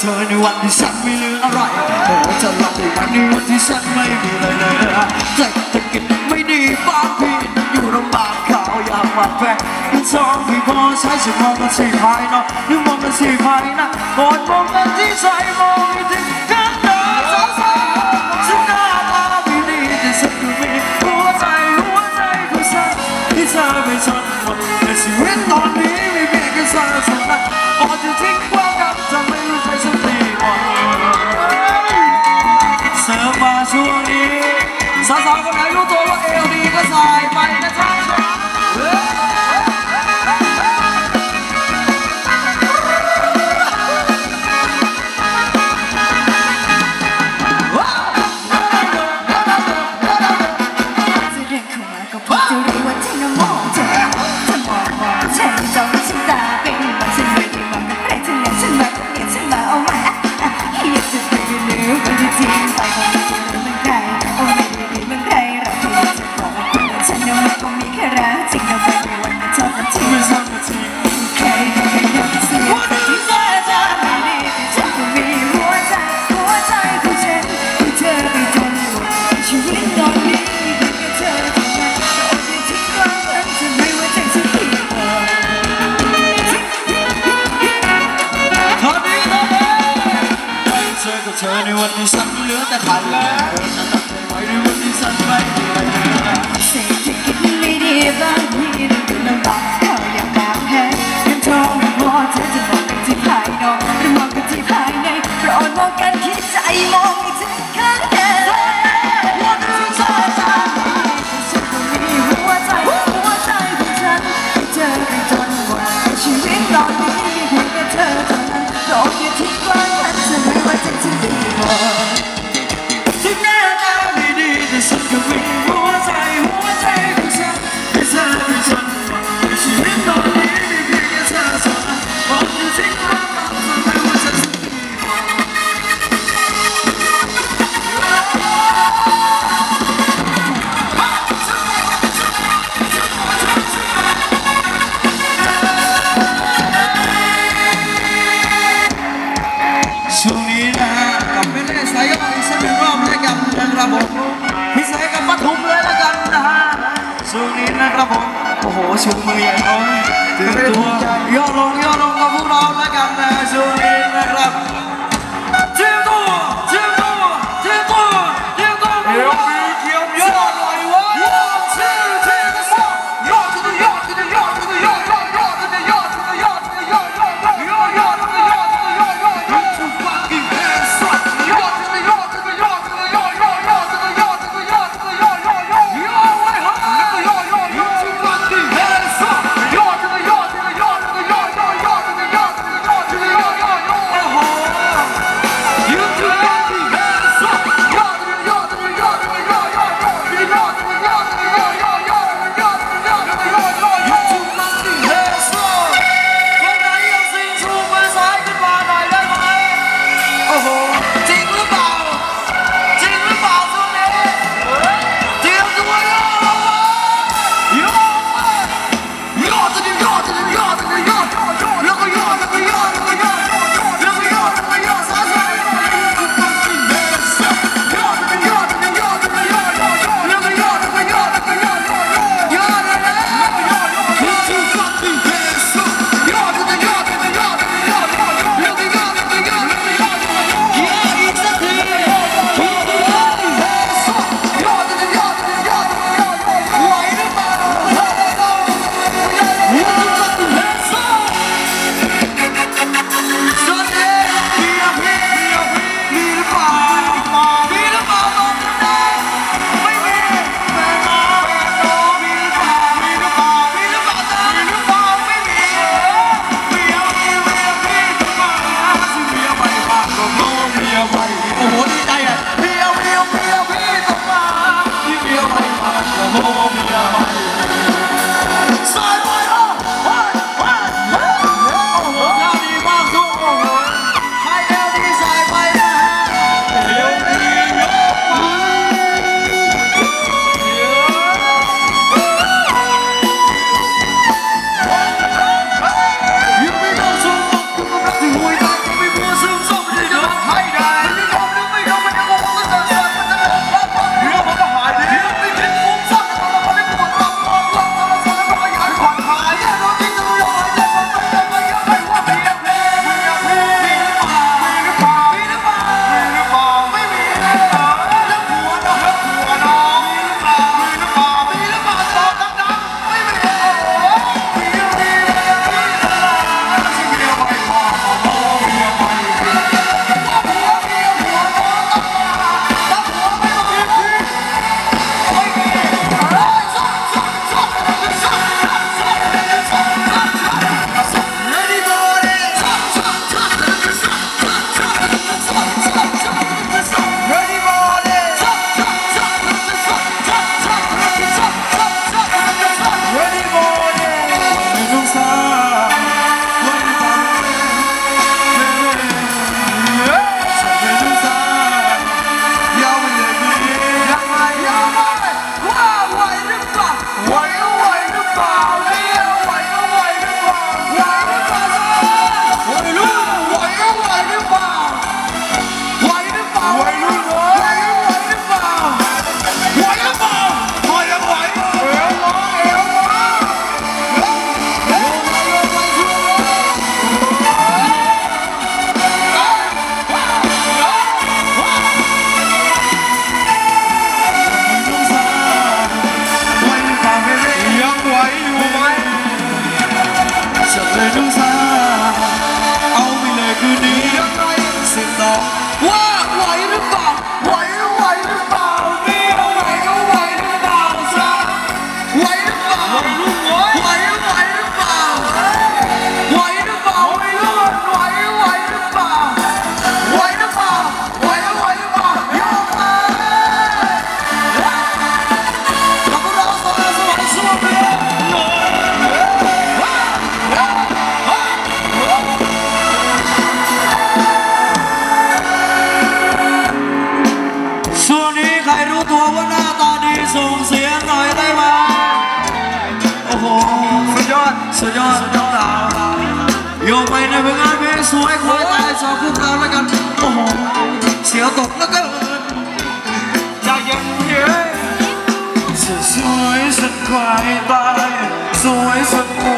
เธอในวันที่ฉันไม่เหลืออะไรโอจะหลับในวันในวันที่ฉันไม่มีเลยเลยใจจะกินไม่ดีบ้านพี่อยู่ลำบากเขาอยากมาแฝงเป็นสองพี่พอใช้สิมองกันสี่ภายนอกนึกมองกันสี่ภายนะกอดมองกันที่ใส่มอง 花木兰 to be more. ช่วงนี้นะครับผม โอ้โหชูมือใหญ่น้องถึงตัวย่อลงย่อลงกับพวกเราแล้วกันนะช่วงนี้นะครับเทียมตัวเจ้าตัวเจ้าตัวเจ้าตัว สวยควายตายสองคู่เราแล้วกันโอ้โหเสียวตกแล้วก็อยากยังเย้สวยสุดควายตายสวยสุดคว